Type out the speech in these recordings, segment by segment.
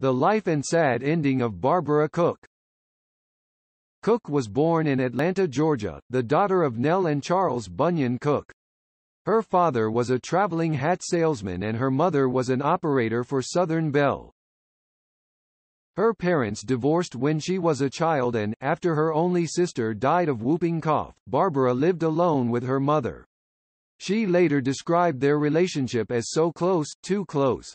The Life and Sad Ending of Barbara Cook Cook was born in Atlanta, Georgia, the daughter of Nell and Charles Bunyan Cook. Her father was a traveling hat salesman and her mother was an operator for Southern Bell. Her parents divorced when she was a child and, after her only sister died of whooping cough, Barbara lived alone with her mother. She later described their relationship as so close, too close.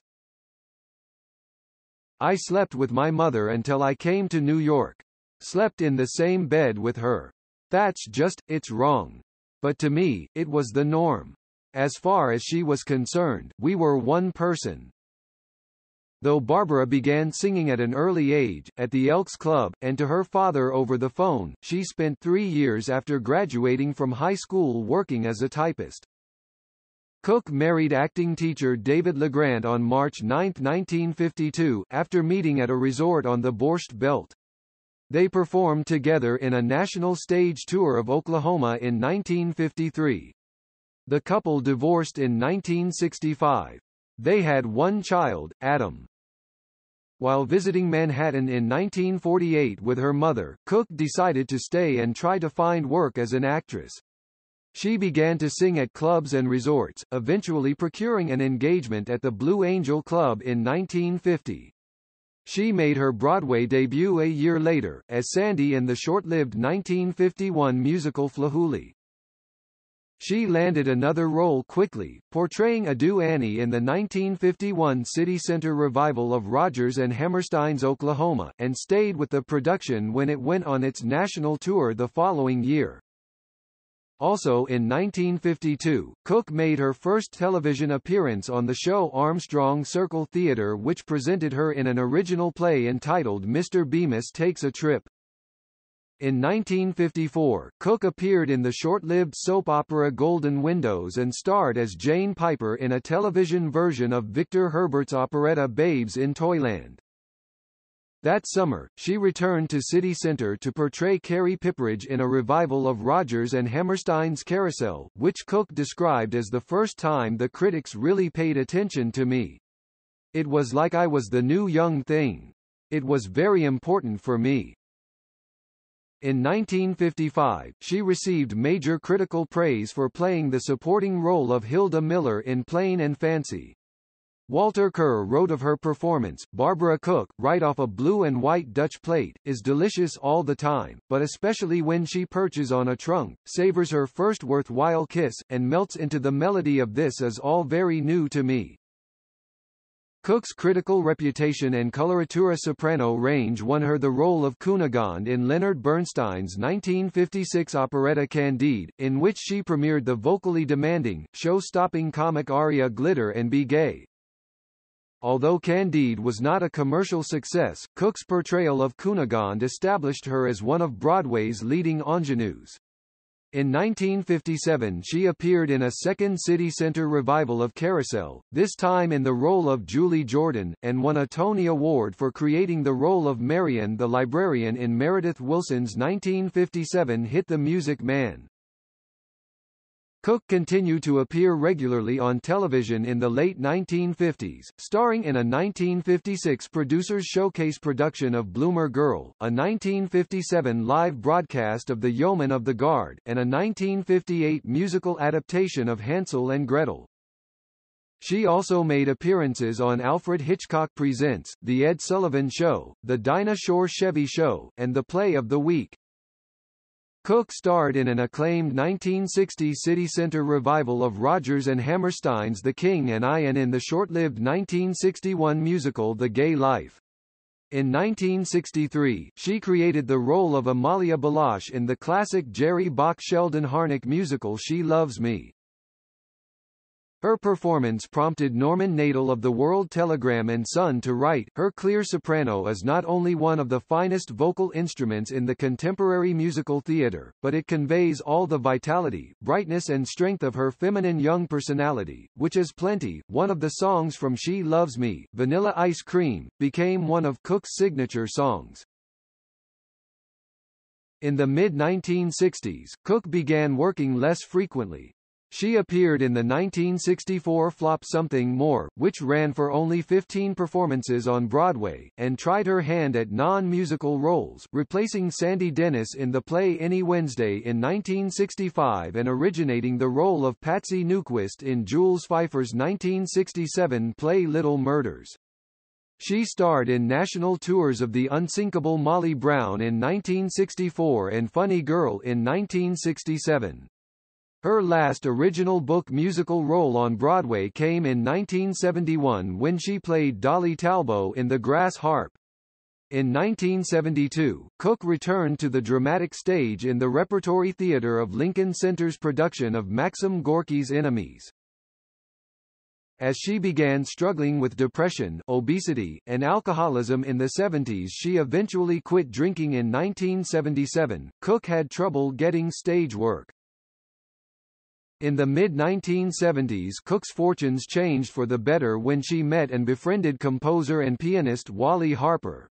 I slept with my mother until I came to New York. Slept in the same bed with her. That's just, it's wrong. But to me, it was the norm. As far as she was concerned, we were one person. Though Barbara began singing at an early age, at the Elks Club, and to her father over the phone, she spent three years after graduating from high school working as a typist. Cook married acting teacher David LeGrand on March 9, 1952, after meeting at a resort on the Borscht Belt. They performed together in a national stage tour of Oklahoma in 1953. The couple divorced in 1965. They had one child, Adam. While visiting Manhattan in 1948 with her mother, Cook decided to stay and try to find work as an actress. She began to sing at clubs and resorts, eventually procuring an engagement at the Blue Angel Club in 1950. She made her Broadway debut a year later, as Sandy in the short-lived 1951 musical Flahooley. She landed another role quickly, portraying Ado Annie in the 1951 City Center revival of Rodgers and Hammerstein's Oklahoma, and stayed with the production when it went on its national tour the following year. Also in 1952, Cook made her first television appearance on the show Armstrong Circle Theater which presented her in an original play entitled Mr. Bemis Takes a Trip. In 1954, Cook appeared in the short-lived soap opera Golden Windows and starred as Jane Piper in a television version of Victor Herbert's operetta Babes in Toyland. That summer, she returned to City Center to portray Carrie Pipperidge in a revival of Rodgers and Hammerstein's Carousel, which Cook described as the first time the critics really paid attention to me. It was like I was the new young thing. It was very important for me. In 1955, she received major critical praise for playing the supporting role of Hilda Miller in Plain and Fancy. Walter Kerr wrote of her performance, Barbara Cook, right off a blue and white Dutch plate, is delicious all the time, but especially when she perches on a trunk, savors her first worthwhile kiss, and melts into the melody of This is all very new to me. Cook's critical reputation and coloratura soprano range won her the role of Cunegonde in Leonard Bernstein's 1956 operetta Candide, in which she premiered the vocally demanding, show-stopping comic aria Glitter and Be Gay. Although Candide was not a commercial success, Cook's portrayal of Cunegonde established her as one of Broadway's leading ingenues. In 1957 she appeared in a second City Center revival of Carousel, this time in the role of Julie Jordan, and won a Tony Award for creating the role of Marion the librarian in Meredith Willson's 1957 hit The Music Man. Cook continued to appear regularly on television in the late 1950s, starring in a 1956 Producers Showcase production of Bloomer Girl, a 1957 live broadcast of The Yeoman of the Guard, and a 1958 musical adaptation of Hansel and Gretel. She also made appearances on Alfred Hitchcock Presents, The Ed Sullivan Show, The Dinah Shore Chevy Show, and The Play of the Week. Cook starred in an acclaimed 1960 City Center revival of Rodgers and Hammerstein's The King and I and in the short-lived 1961 musical The Gay Life. In 1963, she created the role of Amalia Balash in the classic Jerry Bock-Sheldon Harnick musical She Loves Me. Her performance prompted Norman Nadel of the World Telegram and Sun to write, her clear soprano is not only one of the finest vocal instruments in the contemporary musical theater, but it conveys all the vitality, brightness and strength of her feminine young personality, which is plenty. One of the songs from She Loves Me, Vanilla Ice Cream, became one of Cook's signature songs. In the mid-1960s, Cook began working less frequently, She appeared in the 1964 flop Something More, which ran for only 15 performances on Broadway, and tried her hand at non-musical roles, replacing Sandy Dennis in the play Any Wednesday in 1965 and originating the role of Patsy Newquist in Jules Feiffer's 1967 play Little Murders. She starred in national tours of The Unsinkable Molly Brown in 1964 and Funny Girl in 1967. Her last original book musical role on Broadway came in 1971 when she played Dolly Talbot in The Grass Harp. In 1972, Cook returned to the dramatic stage in the Repertory Theatre of Lincoln Center's production of Maxim Gorky's Enemies. As she began struggling with depression, obesity, and alcoholism in the 70s she eventually quit drinking in 1977. Cook had trouble getting stage work. In the mid-1970s Cook's fortunes changed for the better when she met and befriended composer and pianist Wally Harper.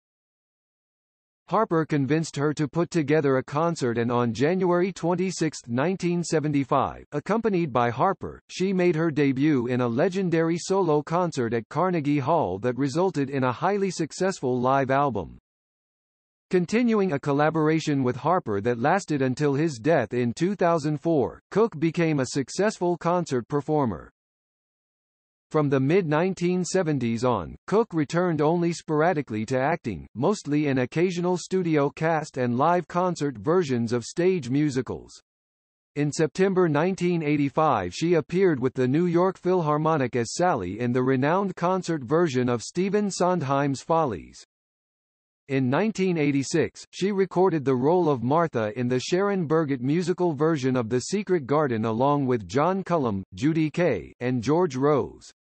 Harper convinced her to put together a concert and on January 26, 1975, accompanied by Harper, she made her debut in a legendary solo concert at Carnegie Hall that resulted in a highly successful live album. Continuing a collaboration with Harper that lasted until his death in 2004, Cook became a successful concert performer. From the mid-1970s on, Cook returned only sporadically to acting, mostly in occasional studio cast and live concert versions of stage musicals. In September 1985 she appeared with the New York Philharmonic as Sally in the renowned concert version of Stephen Sondheim's Follies. In 1986, she recorded the role of Martha in the Sharon Burgett musical version of The Secret Garden along with John Cullum, Judy Kaye, and George Rose.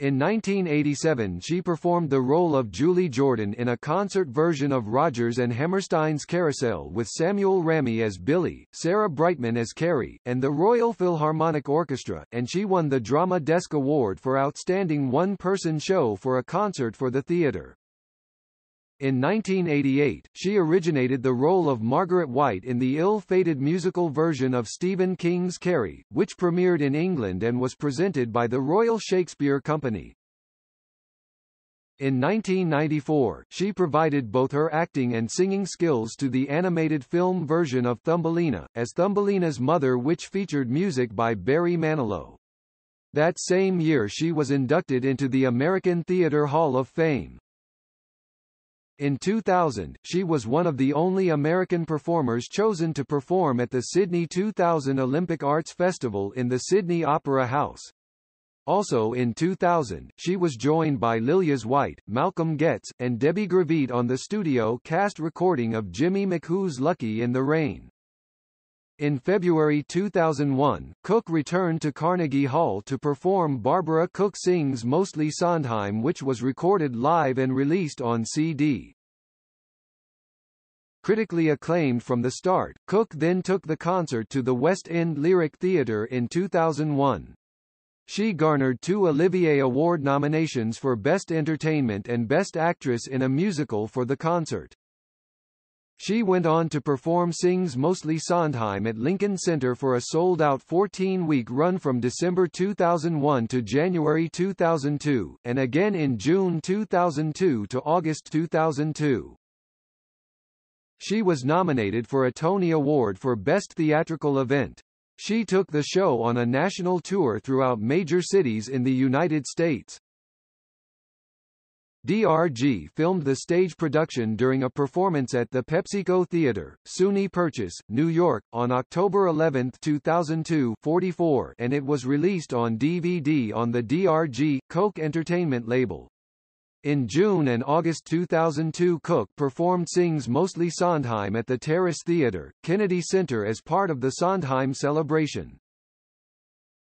In 1987 she performed the role of Julie Jordan in a concert version of Rodgers and Hammerstein's Carousel with Samuel Ramey as Billy, Sarah Brightman as Carrie, and the Royal Philharmonic Orchestra, and she won the Drama Desk Award for Outstanding One-Person Show for a concert for the theatre. In 1988, she originated the role of Margaret White in the ill-fated musical version of Stephen King's Carrie, which premiered in England and was presented by the Royal Shakespeare Company. In 1994, she provided both her acting and singing skills to the animated film version of Thumbelina, as Thumbelina's mother which featured music by Barry Manilow. That same year she was inducted into the American Theatre Hall of Fame. In 2000, she was one of the only American performers chosen to perform at the Sydney 2000 Olympic Arts Festival in the Sydney Opera House. Also in 2000, she was joined by Lillias White, Malcolm Gets, and Debbie Gravitte on the studio cast recording of Jimmy McHugh's Lucky in the Rain. In February 2001, Cook returned to Carnegie Hall to perform Barbara Cook Sings Mostly Sondheim which was recorded live and released on CD. Critically acclaimed from the start, Cook then took the concert to the West End Lyric Theatre in 2001. She garnered two Olivier Award nominations for Best Entertainment and Best Actress in a Musical for the concert. She went on to perform Sings Mostly Sondheim at Lincoln Center for a sold-out 14-week run from December 2001 to January 2002, and again in June 2002 to August 2002. She was nominated for a Tony Award for Best Theatrical Event. She took the show on a national tour throughout major cities in the United States. DRG filmed the stage production during a performance at the PepsiCo Theater, SUNY Purchase, New York, on October 11, 2002 44, and it was released on DVD on the DRG, Koch Entertainment label. In June and August 2002 Cook performed Sings Mostly Sondheim at the Terrace Theater, Kennedy Center as part of the Sondheim celebration.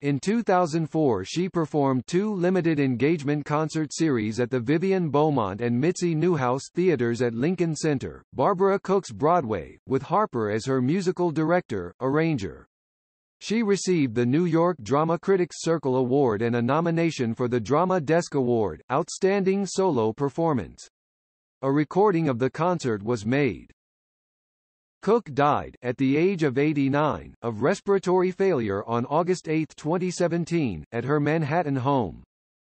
In 2004 she performed two limited engagement concert series at the Vivian Beaumont and Mitzi Newhouse Theaters at Lincoln Center, Barbara Cook's Broadway, with Harper as her musical director, arranger. She received the New York Drama Critics Circle Award and a nomination for the Drama Desk Award, Outstanding Solo Performance. A recording of the concert was made. Cook died at the age of 89 of respiratory failure on August 8, 2017, at her Manhattan home.